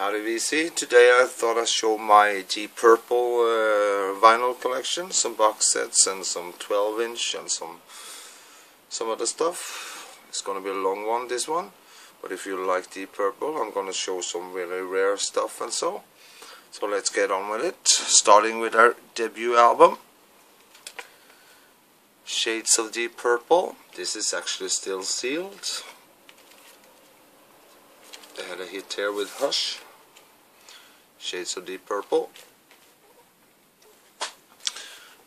Howdy VC, today I thought I'd show my Deep Purple uh, vinyl collection, some box sets and some 12 inch and some some other stuff. It's gonna be a long one this one, but if you like Deep Purple I'm gonna show some really rare stuff and so. So let's get on with it, starting with our debut album. Shades of Deep Purple, this is actually still sealed. They had a hit here with Hush. Shades of Deep Purple.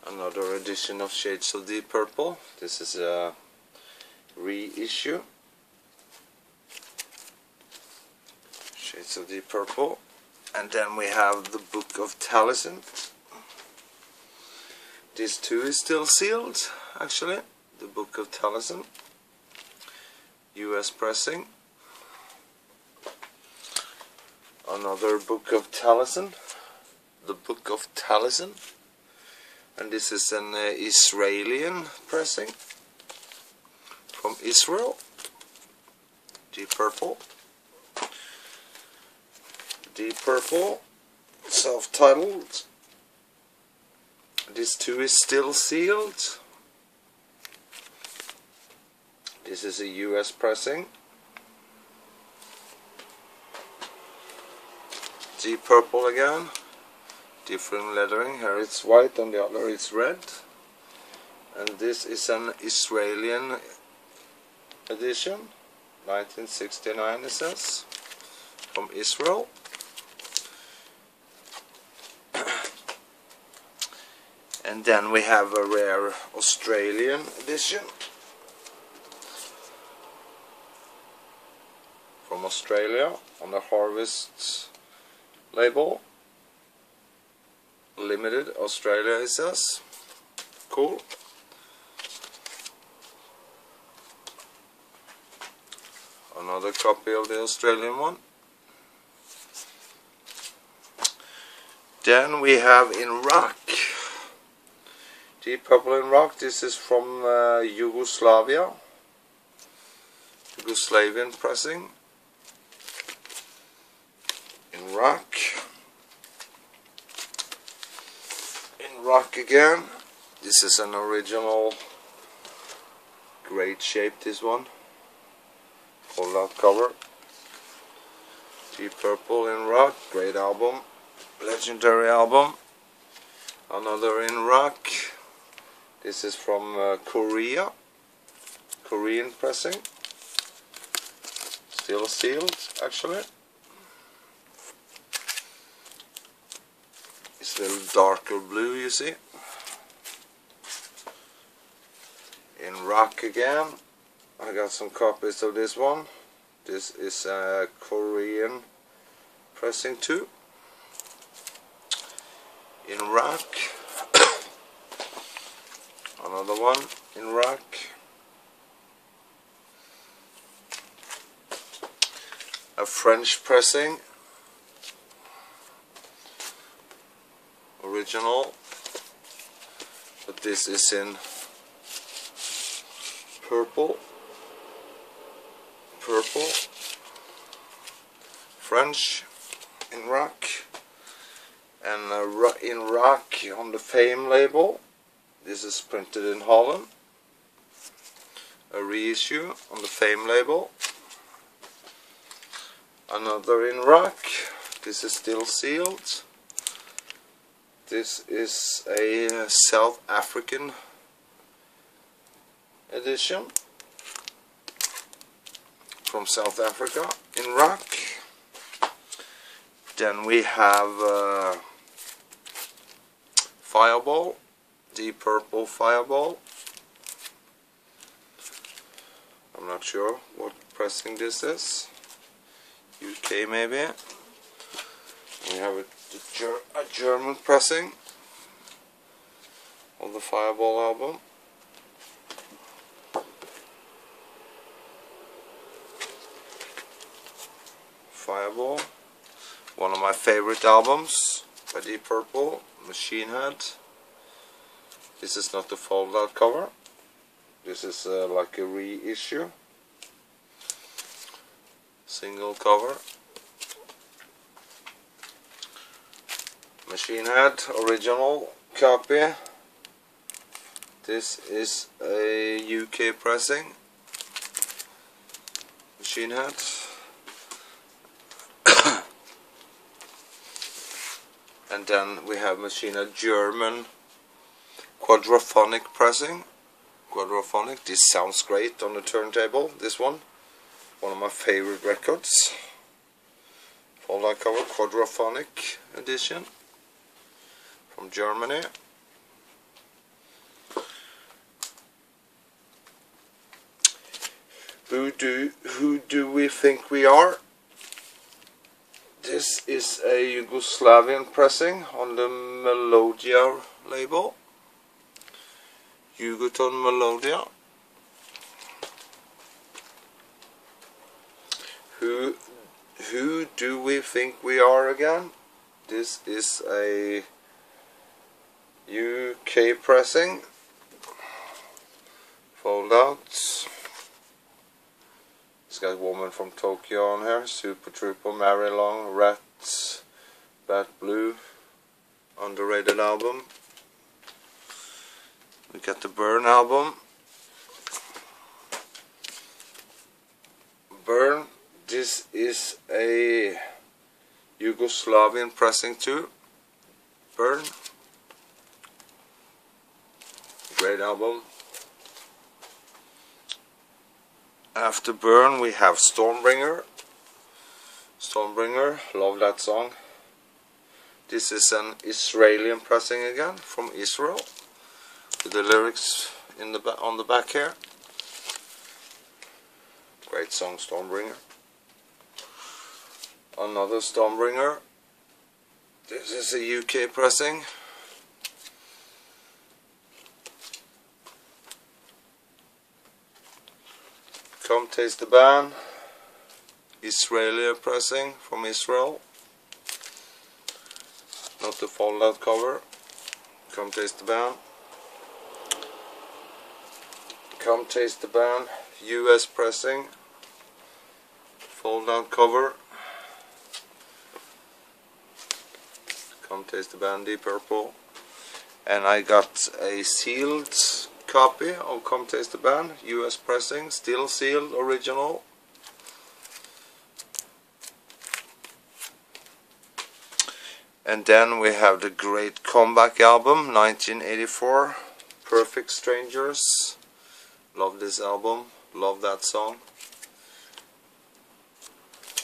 Another edition of Shades of Deep Purple. This is a reissue. Shades of Deep Purple. And then we have the Book of Taliesyn. This too is still sealed, actually. The Book of Taliesyn. US pressing another book of Taliesyn the book of Taliesyn and this is an uh, Israeli pressing. From Israel. Deep purple. Deep purple. Self-titled. This too is still sealed. This is a US pressing deep purple again. Different lettering. Here it's white and the other is red. And this is an Israeli edition 1969 it says from Israel. And then we have a rare Australian edition. From Australia on the Harvest label limited Australia it says. Cool. Another copy of the Australian one. Then we have in rock Deep Purple in rock this is from uh, Yugoslavia. Yugoslavian pressing in rock. In rock again. This is an original. Great shape this one. Fold out cover. Deep Purple in rock. Great album. Legendary album. Another in rock. This is from uh, Korea. Korean pressing. Still sealed actually A little darker blue you see. In rock again. I got some copies of this one. This is a Korean pressing too. In rock. Another one in rock. A French pressing original but this is in purple purple French in rock and uh, in rock on the fame label. This is printed in Holland a reissue on the fame label. Another in rock. This is still sealed this is a uh, South African edition from South Africa in rock. Then we have uh, Fireball, Deep Purple Fireball. I'm not sure what pressing this is. UK maybe. We have a a German pressing of the Fireball album. Fireball, one of my favorite albums by Deep Purple, Machine Head. This is not the fold out cover, this is uh, like a reissue, single cover Machine Head original copy. This is a UK pressing. Machine Head. and then we have Machine Head German quadraphonic pressing. Quadraphonic. This sounds great on the turntable. This one. One of my favorite records. Fold cover quadraphonic edition from Germany. Who do who do we think we are? This is a Yugoslavian pressing on the Melodia label. Jugoton Melodia. Who who do we think we are again? This is a UK pressing. Fold out. It's got Woman from Tokyo on here. Super Trouper, Mary Long, Rats, Bat Blue. Underrated album. We got the Burn album. Burn. This is a Yugoslavian pressing too. Burn. Great album. After Burn we have Stormbringer. Stormbringer, love that song. This is an Israeli pressing again from Israel. With the lyrics in the on the back here. Great song Stormbringer. Another Stormbringer. This is a UK pressing. Come Taste the Band. Israeli pressing from Israel. Not the fold out cover. Come Taste the Band. Come Taste the Band. US pressing. Fold out cover. Come Taste the Band Deep Purple. And I got a sealed copy of Come Taste the Band, US pressing, still sealed, original. And then we have the great comeback album, 1984, Perfect Strangers. Love this album, love that song.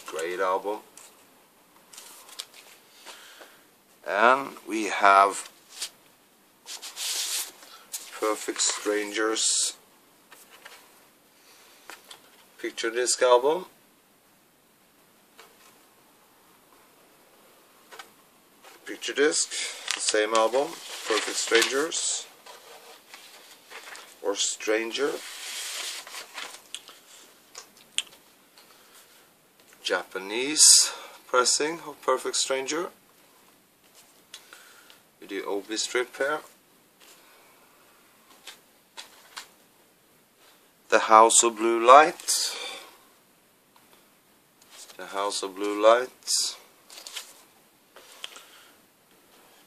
Great album. And we have Perfect Strangers picture disc album. Picture disc, same album, Perfect Strangers or Stranger. Japanese pressing of Perfect Stranger with the Obi strip here. The House of Blue Light. The House of Blue Light.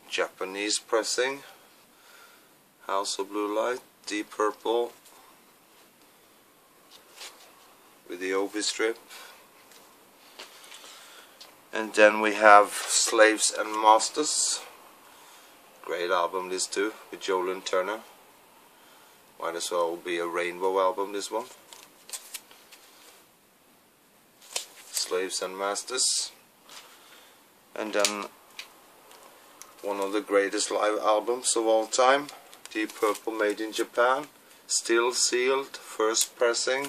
Japanese pressing. House of Blue Light. Deep Purple. With the Obi strip. And then we have Slaves and Masters. Great album this too, with Joe Lynn Turner. Might as well be a rainbow album, this one. Slaves and Masters. And then one of the greatest live albums of all time. Deep Purple Made in Japan. Still sealed, first pressing.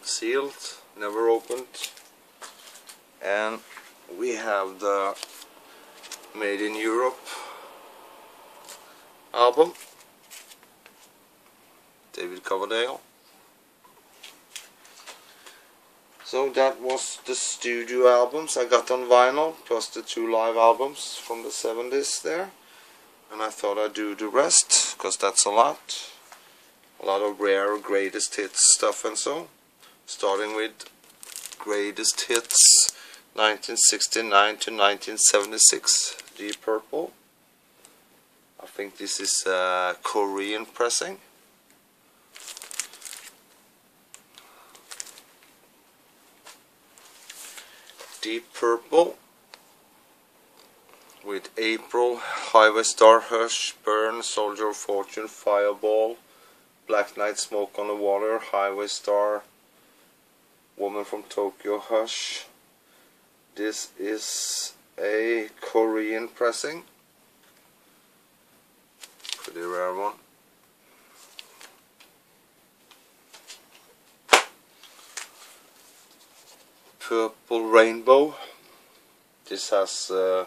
Sealed, never opened. And we have the Made in Europe album. David Coverdale. So that was the studio albums I got on vinyl, plus the two live albums from the 70s there. And I thought I'd do the rest, because that's a lot. A lot of rare greatest hits stuff and so. Starting with greatest hits 1969 to 1976 Deep Purple I think this is uh, Korean pressing Deep Purple with April, Highway Star, Hush, Burn, Soldier of Fortune, Fireball, Black Knight, Smoke on the Water, Highway Star, Woman from Tokyo, Hush. This is a Korean pressing. Pretty rare one. Purple Rainbow. This has uh,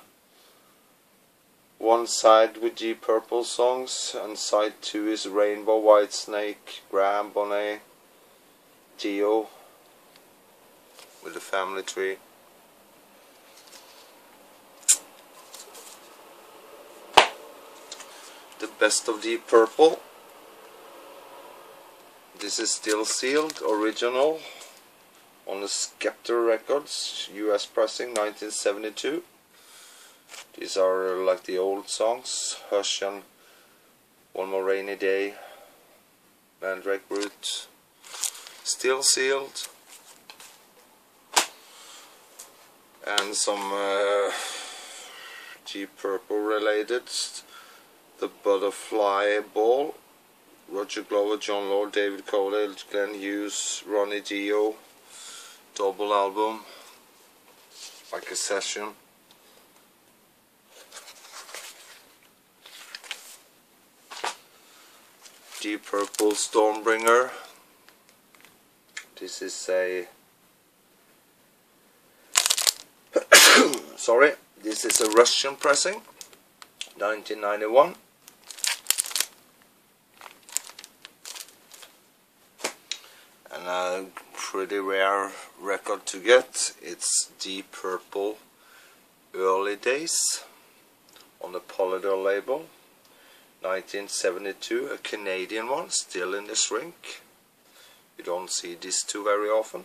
one side with Deep Purple songs and side two is Rainbow, White Snake, Graham Bonnet, Dio with the family tree. Best of Deep Purple. This is still sealed, original on the Scepter Records, US pressing 1972. These are like the old songs, Hush and One More Rainy Day, Mandrake Root, still sealed. And some uh, Deep Purple related, The Butterfly Ball, Roger Glover, Jon Lord, David Cole, Glenn Hughes, Ronnie Dio, double album, like a session. Deep Purple Stormbringer. This is a sorry, this is a Russian pressing, 1991. And a pretty rare record to get. It's Deep Purple Early Days on the Polydor label. 1972, a Canadian one, still in the shrink. You don't see these two very often.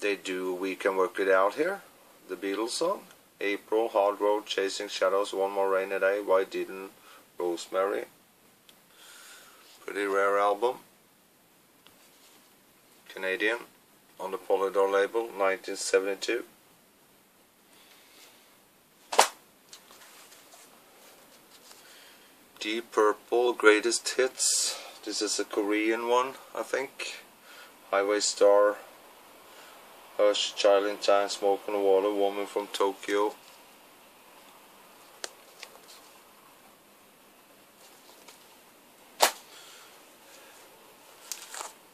They do We Can Work It Out here, the Beatles song. April, Hard Road, Chasing Shadows, One More Rainy Day, Why Didn't Rosemary. Pretty rare album. Canadian on the Polydor label, 1972. Deep Purple Greatest Hits. This is a Korean one, I think. Highway Star, Hush, Child in Time, Smoke on the Water, Woman from Tokyo.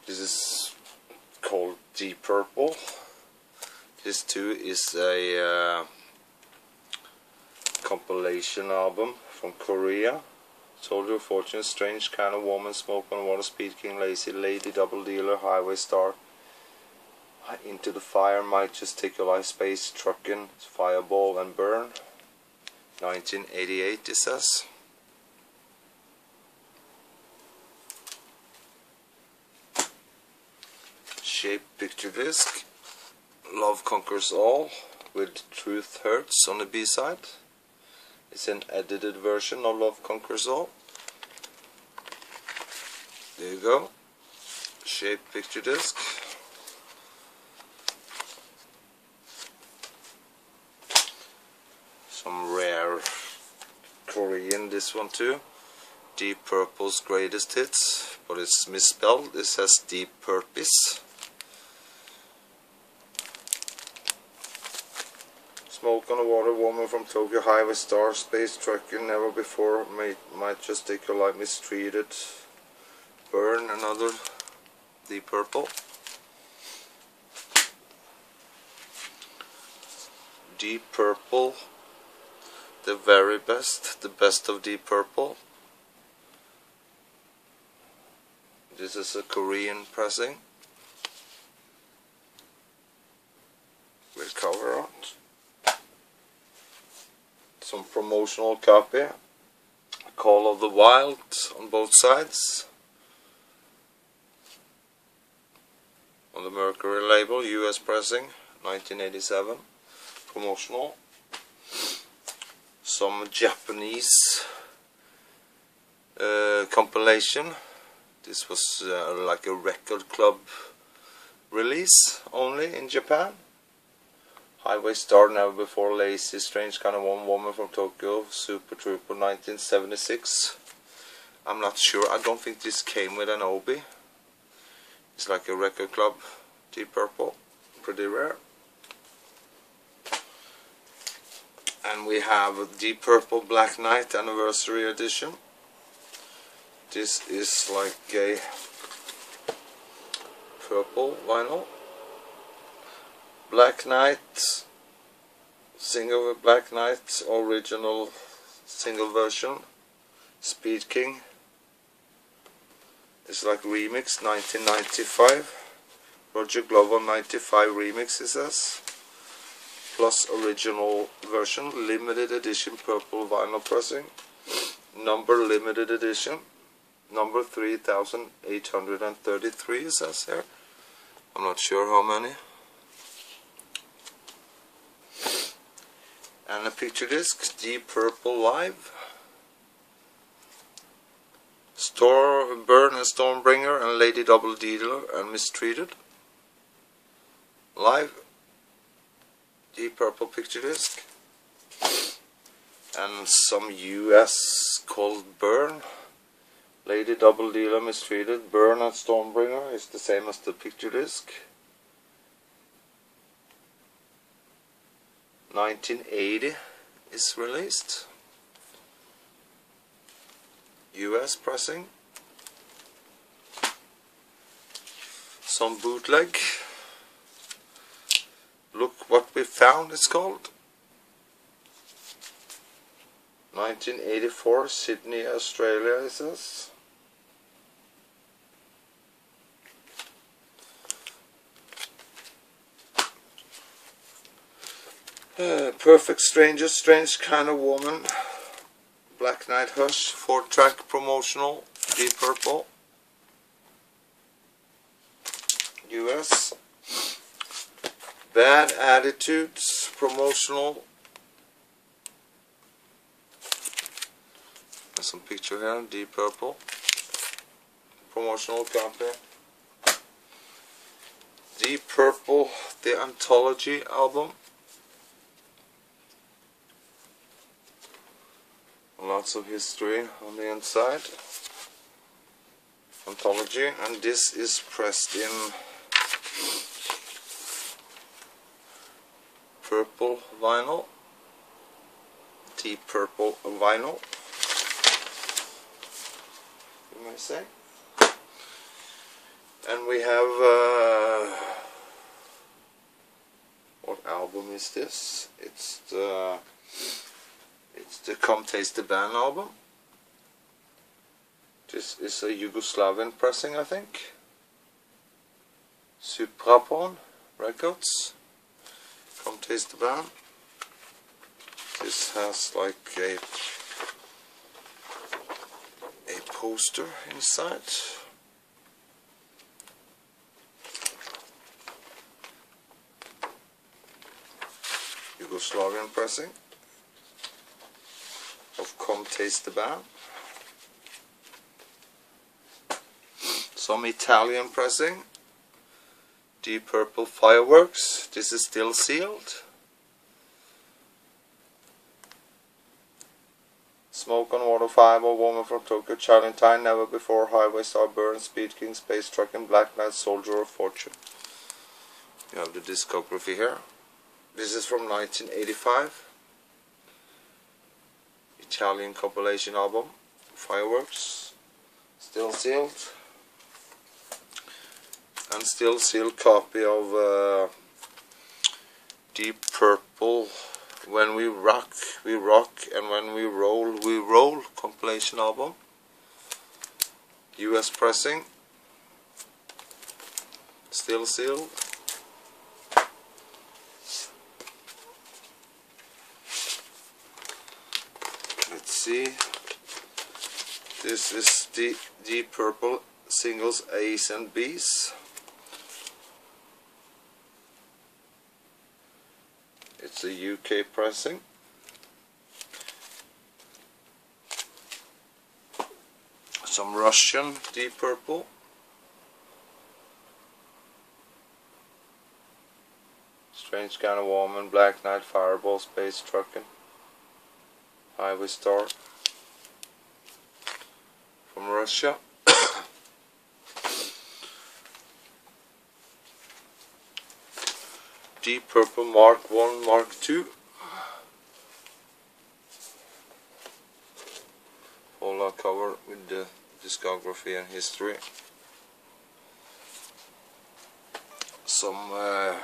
This is called Deep Purple. This too is a uh, compilation album from Korea. Soldier of Fortune, Strange Kind of Woman, Smoke on Water, Speed King, Lazy, Lady, Double Dealer, Highway Star, Into the Fire, Might Just Take Your Life, Space, Truckin', Fireball and Burn. 1988 it says. Shape picture disc. Love Conquers All with Truth Hurts on the B-side. It's an edited version of Love Conquers All. There you go. Shape picture disc. Some rare Korean, this one too. Deep Purple's greatest hits, but it's misspelled. This has Deep Purpose. Smoke on the water, woman from Tokyo, highway star, space trucking, never before, might, might just take your life mistreated. Burn, another Deep Purple. Deep Purple, the very best, the best of Deep Purple. This is a Korean pressing with cover art promotional copy. Call of the Wild on both sides. on the Mercury label, US pressing, 1987, promotional. Some Japanese uh, compilation. This was uh, like a record club release only in Japan. Highway Star Never Before Lazy, Strange Kind of One Woman from Tokyo, Super Trouper 1976. I'm not sure, I don't think this came with an Obi. It's like a record club, Deep Purple, pretty rare. And we have Deep Purple Black Knight Anniversary Edition. This is like a purple vinyl. Black Knight, single Black Knight, original single version, Speed King. It's like remix 1995. Roger Glover 95 remix it says. Plus original version, limited edition purple vinyl pressing. Number limited edition. Number 3833 it says here. I'm not sure how many. And a picture disc Deep Purple Live. Store Burn and Stormbringer and Lady Double Dealer and Mistreated. Live. Deep Purple picture disc. And some US called Burn. Lady Double Dealer Mistreated. Burn and Stormbringer is the same as the picture disc 1980 is released. US pressing. Some bootleg. Look what we found it's called. 1984 Sydney, Australia it says. Uh, Perfect Stranger, Strange Kind of Woman, Black Knight Hush, 4 track promotional, Deep Purple, US, Bad Attitudes, promotional, There's some picture here, Deep Purple, promotional copy. Deep Purple, the Anthology album. Lots of history on the inside. Anthology. And this is pressed in purple vinyl. Deep purple vinyl you may say. And we have uh, what album is this? It's the it's the Come Taste the Band album. This is a Yugoslavian pressing, I think. Supraphon Records. Come Taste the Band. This has like a a poster inside. Yugoslavian pressing of Taste the Some Italian pressing. Deep Purple Fireworks. This is still sealed. Smoke on Water 5 or Woman from Tokyo, Time, Never Before, Highway Star, Burn, Speed King, Space Truck and Black Knight, Soldier of Fortune. You have the discography here. This is from 1985. Italian compilation album, Fireworks, still sealed, and still sealed copy of uh, Deep Purple, When We Rock, We Rock, and When We Roll, We Roll compilation album, US pressing, still sealed. this is the deep purple singles A's and B's. It's a UK pressing some Russian deep purple. Strange kind of woman black knight fireball space trucking. Truckin', Highway Star from Russia. Deep Purple Mark 1, Mark 2. Full cover with the discography and history. Some uh,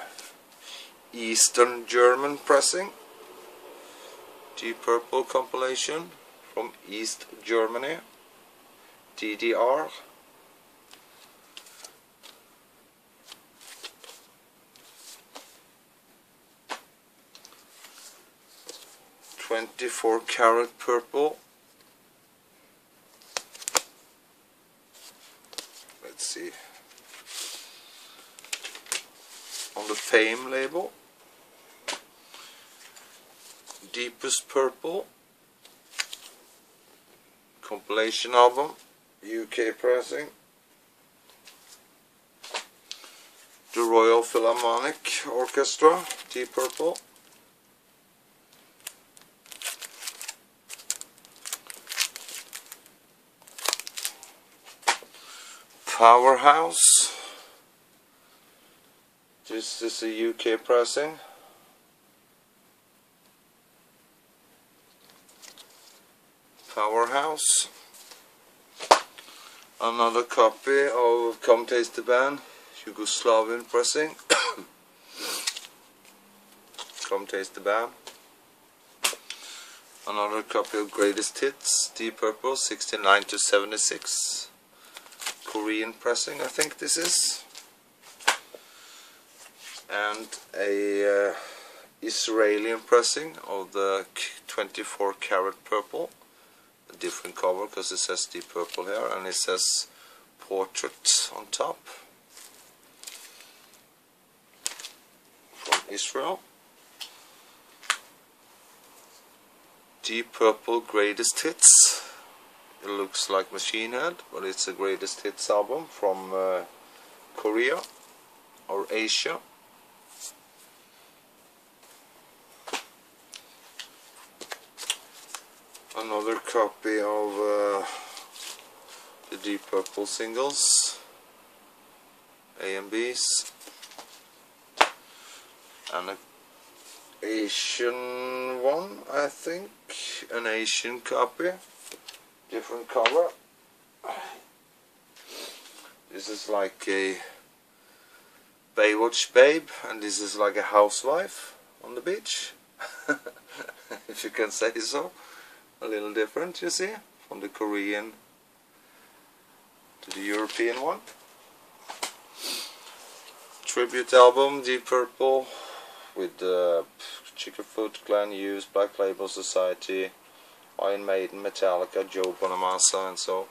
Eastern German pressing. Deep Purple compilation from East Germany. DDR. Twenty-four karat purple. Let's see. On the Fame label. Deepest Purple compilation album UK pressing the Royal Philharmonic Orchestra Deep Purple. Powerhouse this is a UK pressing Powerhouse. Another copy of Come Taste the Band, Yugoslavian pressing. Come Taste the Band. Another copy of Greatest Hits, Deep Purple, 69 to 76. Korean pressing, I think this is. And a uh, Israeli pressing of the 24 karat purple a different cover because it says deep purple here and it says portrait on top. From Israel. Deep purple greatest hits. It looks like machine head but it's a greatest hits album from uh, Korea or Asia another copy of uh, the Deep Purple singles. A and B's. And an Asian one I think. An Asian copy. Different cover this is like a Baywatch babe and this is like a housewife on the beach. If you can say so a little different you see from the Korean to the European one. Tribute album Deep Purple with the Chickenfoot, Glenn Hughes, Black Label Society, Iron Maiden, Metallica, Joe Bonamassa and so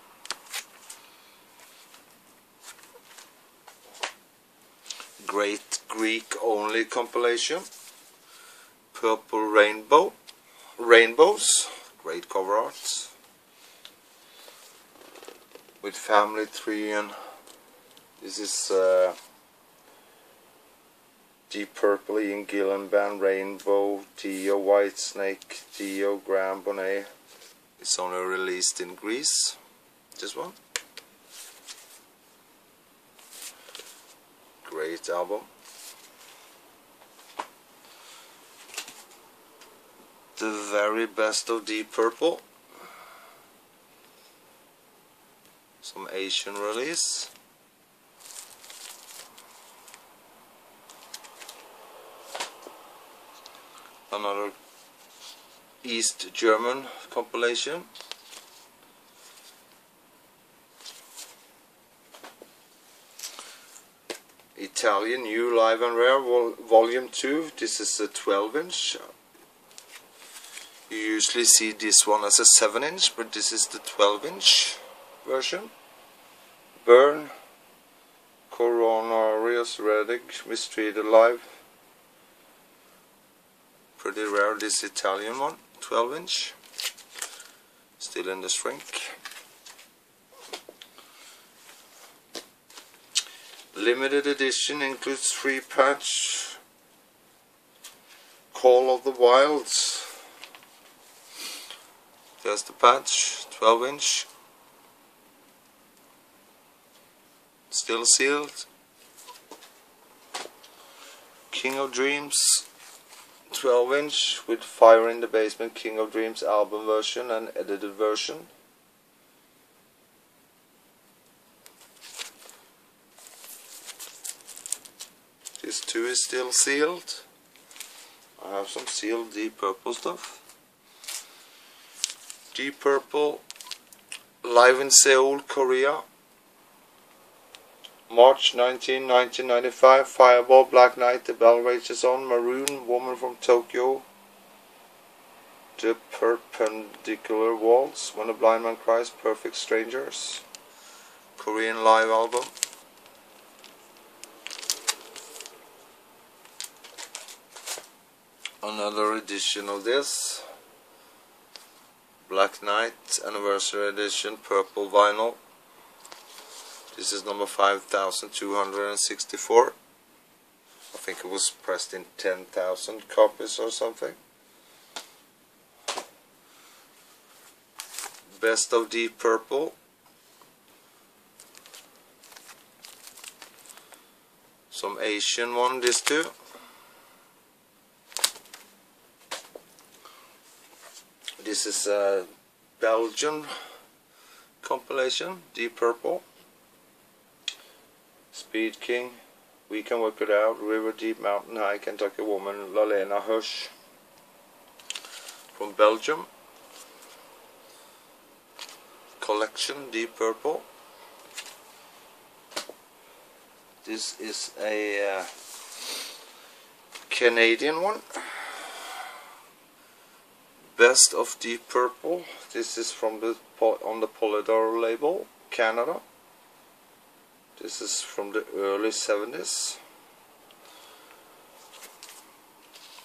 Great Greek Only compilation Purple Rainbow Rainbows great cover art with family tree and this is uh, Deep Purple, Ian Gillan Band, Rainbow, Dio, Whitesnake, Dio, Graham Bonnet. It's only released in Greece, this one. Great album. The very best of Deep Purple. Some Asian release. Another East German compilation. Italian New Live and Rare vol Volume 2. This is a 12 inch you usually see this one as a 7 inch, but this is the 12 inch version. Burn, Coronarias Redig, Mistreated Alive. Pretty rare this Italian one, 12 inch. Still in the shrink. Limited edition includes free patch Call of the Wilds. There's the patch, 12 inch. Still sealed. King of Dreams 12 inch with Fire in the Basement King of Dreams album version and edited version. This too is still sealed. I have some sealed Deep Purple stuff. Deep Purple live in Seoul, Korea. March 19, 1995, Fireball, Black Knight, The Battle Rages On, Maroon, Woman from Tokyo, The Purpendicular Waltz, When a Blind Man Cries, Perfect Strangers, Korean live album. Another edition of this, Black Knight Anniversary Edition, purple vinyl. This is number 5264. I think it was pressed in 10,000 copies or something. Best of Deep Purple. Some Asian one, this too. This is a Belgian compilation, Deep Purple. Speed King, We Can Work It Out, River Deep Mountain High, Kentucky Woman, Lalena Hush from Belgium. Collection Deep Purple. This is a uh, Canadian one. Best of Deep Purple. This is from the on the Polydor label, Canada. This is from the early 70s.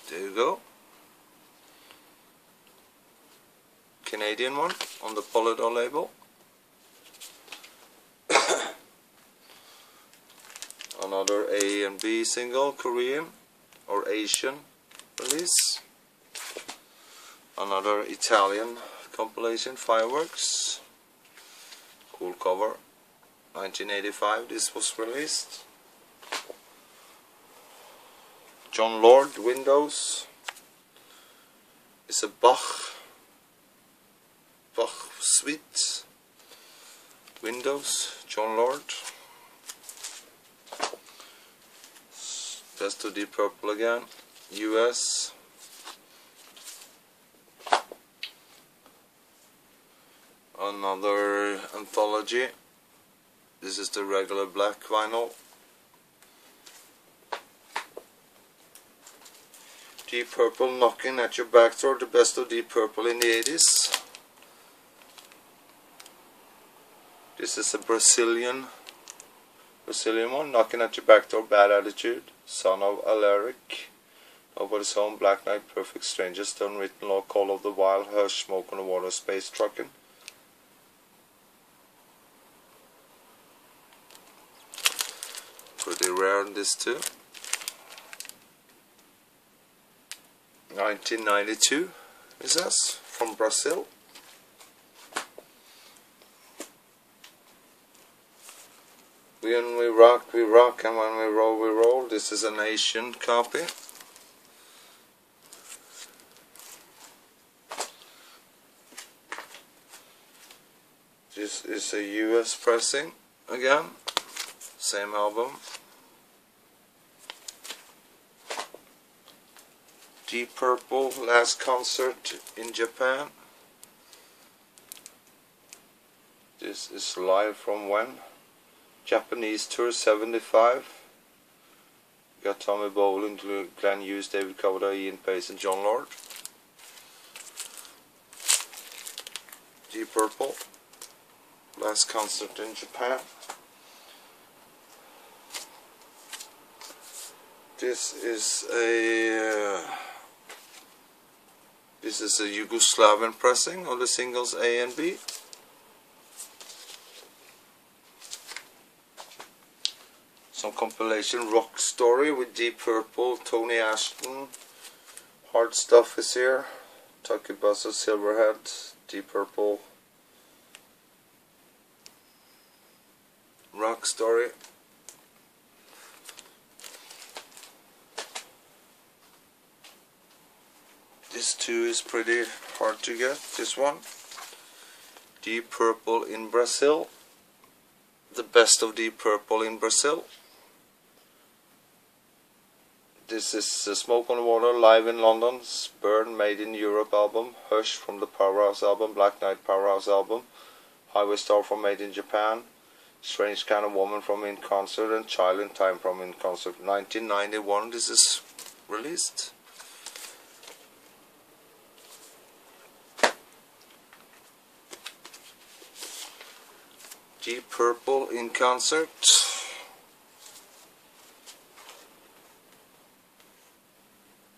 There you go. Canadian one on the Polydor label. Another A and B single, Korean or Asian release. Another Italian compilation, Fireworks. Cool cover. 1985 this was released. Jon Lord Windows is a Bach Bach suite Windows Jon Lord Best of Deep Purple again US another anthology this is the regular black vinyl. Deep Purple knocking at your back door, the best of Deep Purple in the 80s. This is a Brazilian Brazilian one, knocking at your back door, bad attitude. Son of Alerik. Nobody's home, Black Knight, Perfect Stranger, Stone Written Law, Call of the Wild, Hush, Smoke on the Water, Space Truckin'. Pretty rare in this too. 1992 is this from Brazil. When we rock we rock and when we roll we roll. This is an Asian copy this is a US pressing again. Same album. Deep Purple, last concert in Japan. This is live from when? Japanese Tour 75. got Tommy Bolin, Glenn Hughes, David Coverdale, Ian Paice and Jon Lord. Deep Purple, last concert in Japan. This is a uh, This is a Yugoslavian pressing of the singles A and B. Some compilation rock story with Deep Purple, Tony Ashton, Hard Stuff is here, Tucky Buzzard, Silverhead, Deep Purple, Rock Story. This too is pretty hard to get, this one. Deep Purple in Brazil. The best of Deep Purple in Brazil. This is Smoke on Water live in London, Burn Made in Europe album, Hush from the Powerhouse album, Black Knight Powerhouse album, Highway Star from Made in Japan, Strange Kind of Woman from In Concert, and Child in Time from In Concert. 1991 this is released. Deep Purple in Concert.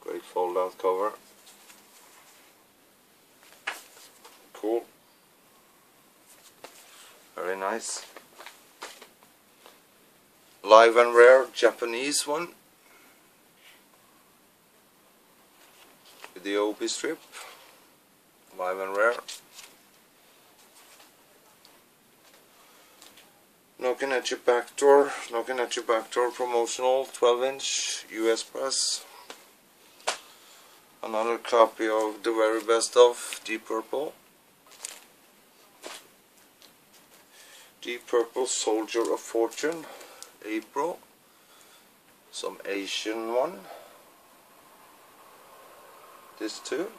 Great fold out cover. Cool. Very nice. Live and rare Japanese one. With the Obi strip. Live and rare. Knocking at your back door, knocking at your back door promotional 12 inch US press. Another copy of the very best of Deep Purple. Deep Purple Soldier of Fortune, April. Some Asian one. This too.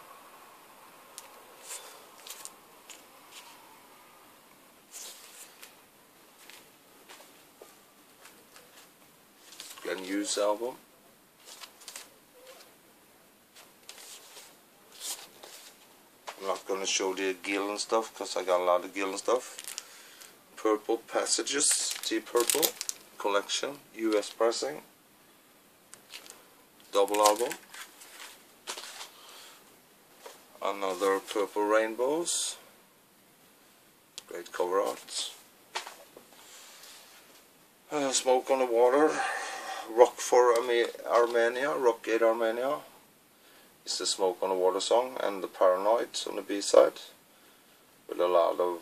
Hughes album. I'm not going to show the Gillan stuff because I got a lot of Gillan stuff. Purple Passages, Deep Purple Collection, US pressing. Double album. Another Purple Rainbows. Great cover art. Uh, Smoke on the Water, Rock for Armenia, Rock Aid Armenia. It's the Smoke on the Water song and the Paranoid on the B-side. With a lot of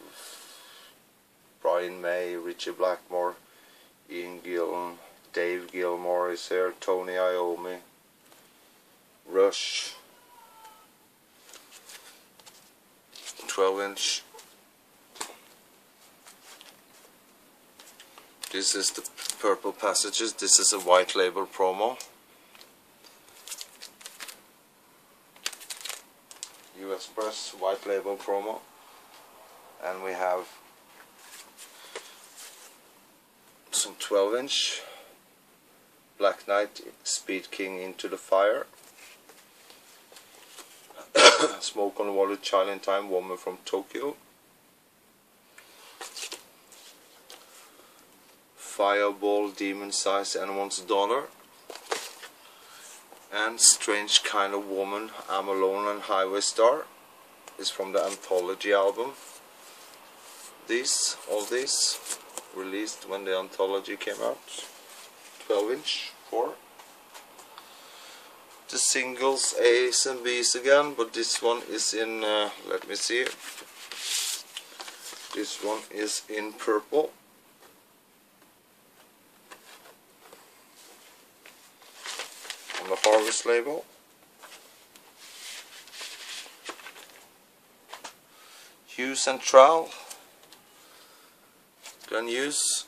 Brian May, Ritchie Blackmore, Ian Gillan, Dave Gilmour is here, Tony Iommi, Rush, 12 inch. This is the Purple Passages, this is a white label promo. US Press white label promo. And we have some 12 inch Black Knight Speed King Into the Fire. Smoke on the Water Child in Time Woman from Tokyo. Fireball Demon's Eye Anyone's Daughter. And Strange Kind of Woman I'm Alone and Highway Star is from the Anthology album. These, all these, released when the Anthology came out. 12 inch, 4. The singles A's and B's again, but this one is in, uh, let me see. This one is in purple. On the Harvest label. Hughes and Thrall. Glenn Hughes.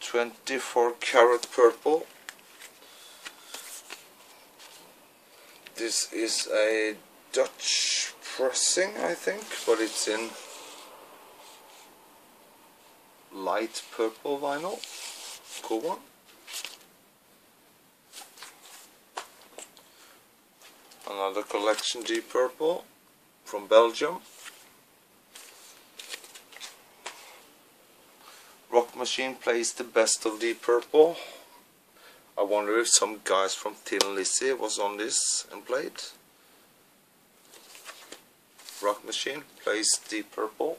24 karat purple. This is a Dutch pressing, I think, but it's in light purple vinyl. Cool one. Another collection Deep Purple from Belgium. Rock Machine plays the best of Deep Purple I wonder if some guys from Thin Lizzy was on this and played. Rock Machine plays Deep Purple.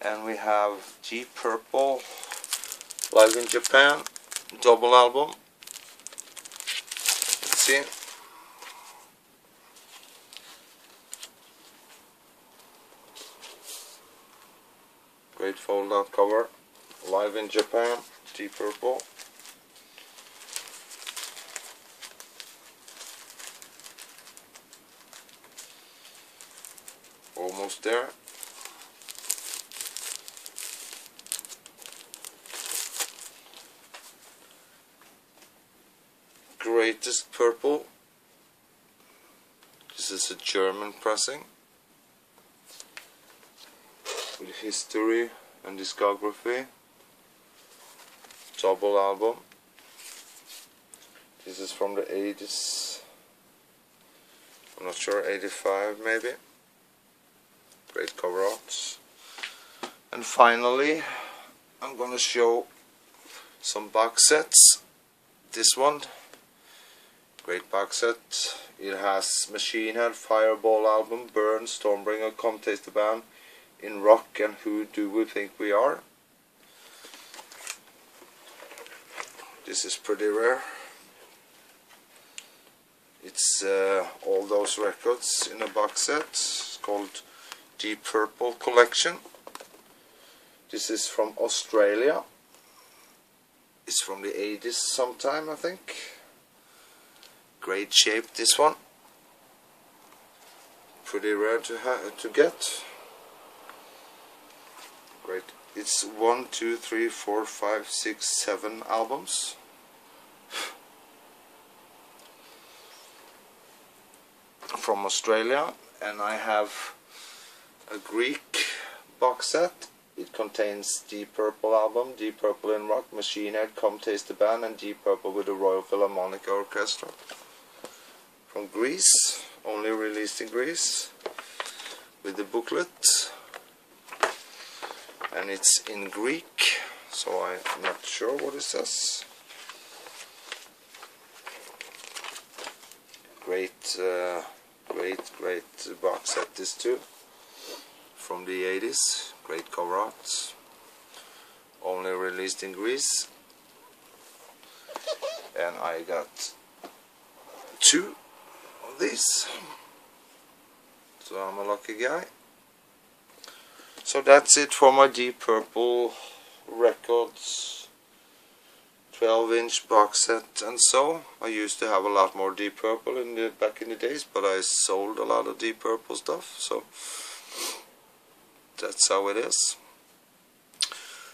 And we have Deep Purple live in Japan, double album. Let's see. Great fold out cover. Live in Japan, Deep Purple. almost there. Greatest Purple. This is a German pressing with history and discography. Double album. This is from the 80s. I'm not sure, 85 maybe great cover arts and finally I'm gonna show some box sets this one great box set it has Machine Head, Fireball album, Burn, Stormbringer, Come Taste the Band in rock and who do we think we are this is pretty rare it's uh, all those records in a box set it's called Deep Purple collection. This is from Australia. It's from the 80s sometime, I think. Great shape, this one. Pretty rare to to get. Great. It's one, two, three, four, five, six, seven albums. from Australia and I have a Greek box set. It contains Deep Purple album, Deep Purple in Rock, Machine Head, Come Taste the Band, and Deep Purple with the Royal Philharmonic Orchestra. From Greece, only released in Greece, with the booklet. And it's in Greek, so I'm not sure what it says. Great, uh, great, great box set this too from the 80s, great cover art, only released in Greece. And I got two these, so I'm a lucky guy. So that's it for my Deep Purple Records 12 inch box set and so I used to have a lot more Deep Purple in the back in the days but I sold a lot of Deep Purple stuff so that's how it is.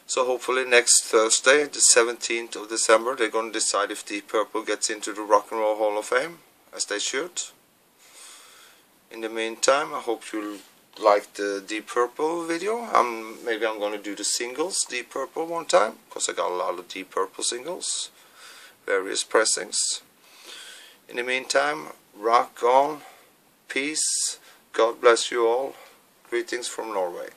So hopefully next Thursday, the 17th of December, they're going to decide if Deep Purple gets into the Rock and Roll Hall of Fame, as they should. In the meantime, I hope you like the Deep Purple video. Maybe I'm going to do the singles Deep Purple one time, because I got a lot of Deep Purple singles, various pressings. In the meantime, rock on, peace, God bless you all. Greetings from Norway.